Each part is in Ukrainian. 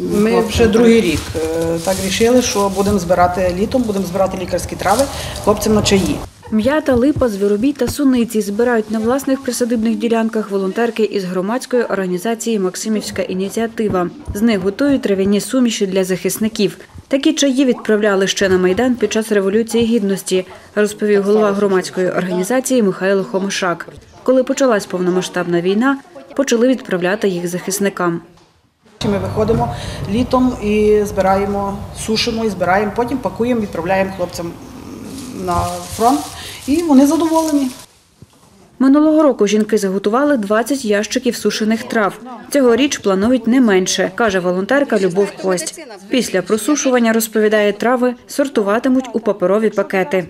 Ми вже другий рік е, так рішили, що будемо збирати літом, будемо збирати лікарські трави хлопцям на чаї. М'ята, липа, звіробій та суниці збирають на власних присадибних ділянках волонтерки із громадської організації Максимівська ініціатива. З них готують трав'яні суміші для захисників. Такі чаї відправляли ще на майдан під час революції гідності, розповів голова громадської організації Михайло Хомишак. Коли почалась повномасштабна війна, почали відправляти їх захисникам. Ми виходимо літом і збираємо, сушимо і збираємо, потім пакуємо, відправляємо хлопцям на фронт, і вони задоволені. Минулого року жінки заготували 20 ящиків сушених трав. Цьогоріч планують не менше, каже волонтерка Любов Кость. Після просушування, розповідає, трави сортуватимуть у паперові пакети.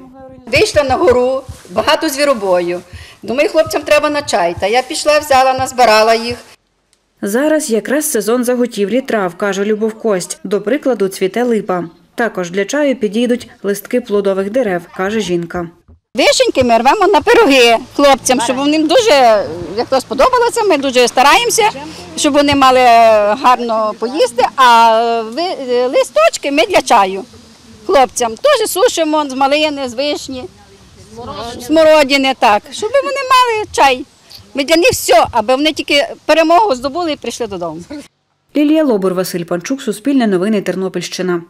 Вийшла на гору, багато звіробою. Думаю, хлопцям треба на чай. Та я пішла, взяла, назбирала їх. Зараз якраз сезон заготівлі трав, каже Любов Кость. До прикладу, цвіте липа. Також для чаю підійдуть листки плодових дерев, каже жінка. Вишеньки ми рвемо на пироги хлопцям, щоб вони дуже, як то сподобалося, ми дуже стараємося, щоб вони мали гарно поїсти, а ви- листочки ми для чаю хлопцям. Теж сушимо з малини, з вишні, смородини, так, щоб вони мали чай. Ми для них все, аби вони тільки перемогу здобули і прийшли додому. Лілія Лобур, Василь Панчук, Суспільне новини, Тернопільщина.